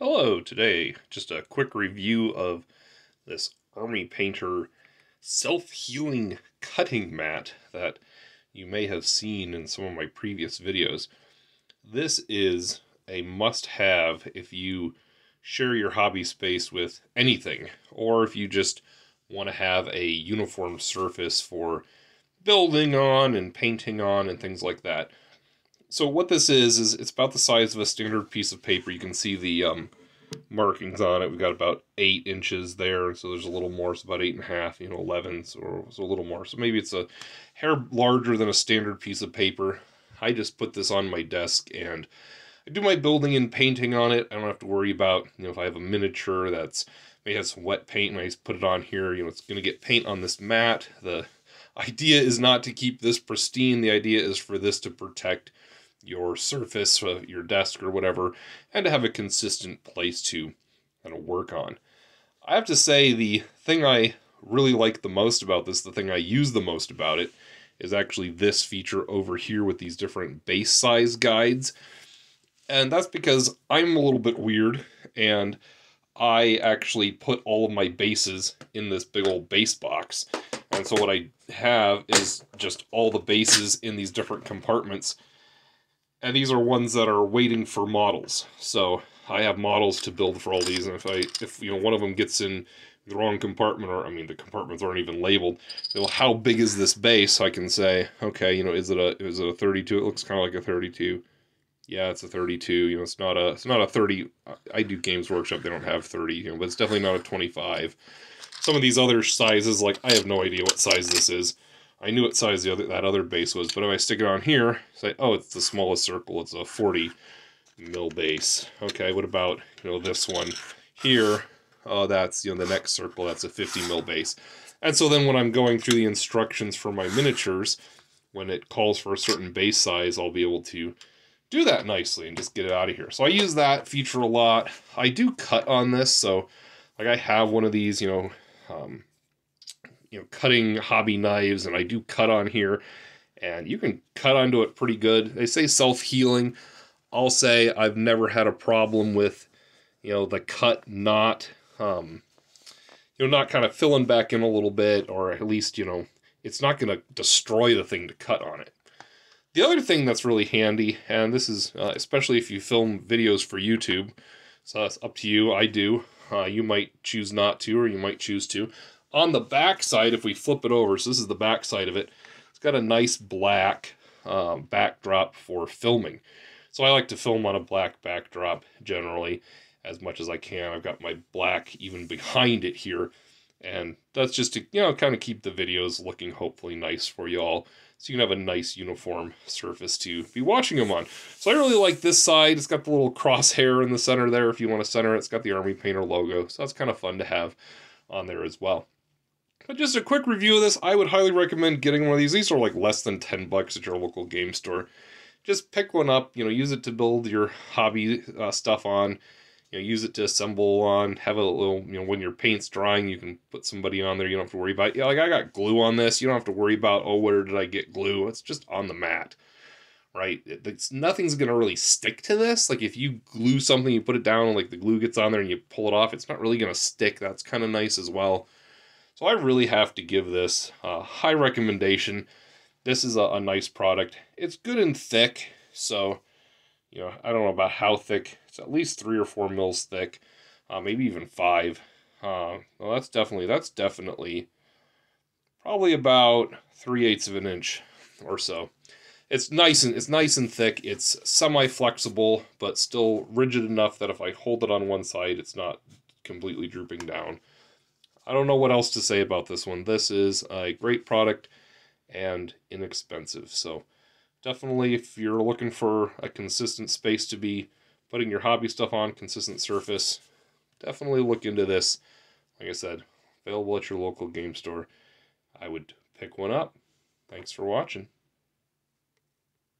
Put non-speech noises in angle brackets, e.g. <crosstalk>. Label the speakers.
Speaker 1: Hello, today just a quick review of this Army Painter self-healing cutting mat that you may have seen in some of my previous videos. This is a must-have if you share your hobby space with anything, or if you just want to have a uniform surface for building on and painting on and things like that. So what this is, is it's about the size of a standard piece of paper. You can see the um, markings on it. We've got about eight inches there, so there's a little more. It's about eight and a half, you know, 11, so, so a little more. So maybe it's a hair larger than a standard piece of paper. I just put this on my desk and I do my building and painting on it. I don't have to worry about, you know, if I have a miniature that's may have some wet paint and I put it on here, you know, it's going to get paint on this mat. The idea is not to keep this pristine. The idea is for this to protect your surface, uh, your desk or whatever, and to have a consistent place to kind of work on. I have to say the thing I really like the most about this, the thing I use the most about it, is actually this feature over here with these different base size guides. And that's because I'm a little bit weird and I actually put all of my bases in this big old base box. And so what I have is just all the bases in these different compartments and these are ones that are waiting for models. So I have models to build for all these, and if I, if you know, one of them gets in the wrong compartment, or I mean, the compartments aren't even labeled. Well, how big is this base? I can say, okay, you know, is it a is it a 32? It looks kind of like a 32. Yeah, it's a 32. You know, it's not a it's not a 30. I do Games Workshop. They don't have 30, you know, but it's definitely not a 25. Some of these other sizes, like I have no idea what size this is. I knew what size the other that other base was, but if I stick it on here, say, oh, it's the smallest circle. It's a 40 mil base. Okay, what about you know this one here? Oh, that's you know the next circle. That's a 50 mil base. And so then when I'm going through the instructions for my miniatures, when it calls for a certain base size, I'll be able to do that nicely and just get it out of here. So I use that feature a lot. I do cut on this, so like I have one of these, you know, um, you know, cutting hobby knives, and I do cut on here, and you can cut onto it pretty good. They say self-healing. I'll say I've never had a problem with, you know, the cut not, um, you know, not kind of filling back in a little bit, or at least, you know, it's not going to destroy the thing to cut on it. The other thing that's really handy, and this is uh, especially if you film videos for YouTube, so it's up to you. I do. Uh, you might choose not to, or you might choose to on the back side, if we flip it over, so this is the back side of it, it's got a nice black um, backdrop for filming. So I like to film on a black backdrop generally as much as I can. I've got my black even behind it here. And that's just to, you know, kind of keep the videos looking hopefully nice for you all. So you can have a nice uniform surface to be watching them on. So I really like this side. It's got the little <laughs> crosshair in the center there if you want to center it. It's got the Army Painter logo. So that's kind of fun to have on there as well. But just a quick review of this, I would highly recommend getting one of these. These are like less than 10 bucks at your local game store. Just pick one up, you know, use it to build your hobby uh, stuff on, you know, use it to assemble on, have a little, you know, when your paint's drying, you can put somebody on there, you don't have to worry about, yeah, like I got glue on this, you don't have to worry about, oh, where did I get glue? It's just on the mat, right? It's, nothing's going to really stick to this. Like if you glue something, you put it down, like the glue gets on there and you pull it off, it's not really going to stick. That's kind of nice as well. So I really have to give this a high recommendation. This is a, a nice product. It's good and thick, so you know I don't know about how thick. It's at least three or four mils thick, uh, maybe even five. Uh, well, that's definitely that's definitely probably about three eighths of an inch or so. It's nice and it's nice and thick. It's semi flexible, but still rigid enough that if I hold it on one side, it's not completely drooping down. I don't know what else to say about this one. This is a great product and inexpensive. So definitely if you're looking for a consistent space to be putting your hobby stuff on, consistent surface, definitely look into this. Like I said, available at your local game store. I would pick one up. Thanks for watching.